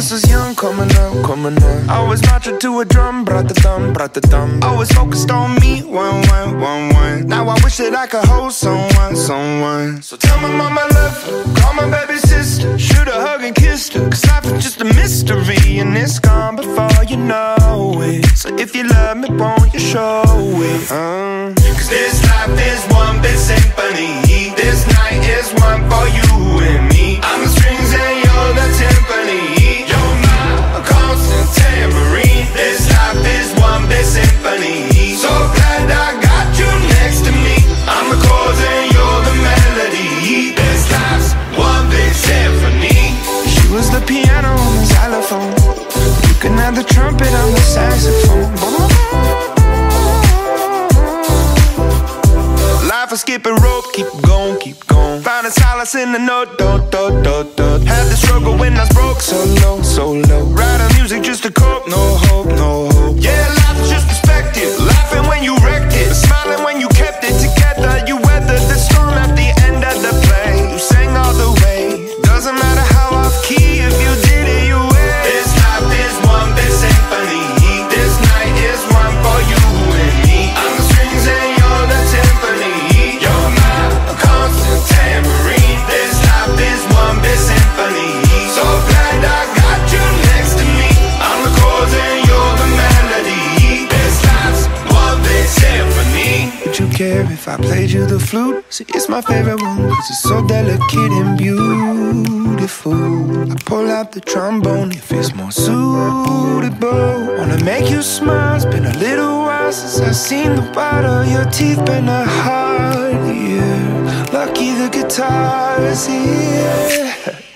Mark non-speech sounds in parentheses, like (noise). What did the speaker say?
since I was young, coming up, coming up. I always marching to a drum, brought the thumb, brought the thumb. Always focused on me, one, one, one, one. Now I wish that I could hold someone, someone. So tell my mama I love her, call my baby sister, shoot a hug and kiss her. Cause life is just a mystery, and it's gone before you know it. So if you love me, won't you show it? Uh. Cause this life is one big symphony. This night is one for you Is skipping rope, keep going, keep going. Finding solace in the note, do, do, do, do. Had the struggle when I was broke, so low, so low. Writing music just to cope, no hope, no hope. Yeah, life is just perspective. Laughing when you wrecked it, smiling when you kept it together. You weathered the storm at the end of the play. You sang all the way. Doesn't matter how off key, care if I played you the flute? See, it's my favorite one, cause it's so delicate and beautiful. I pull out the trombone if it's more suitable. Wanna make you smile, it's been a little while since I've seen the white of your teeth, been a hard year. Lucky the guitar is here. (laughs)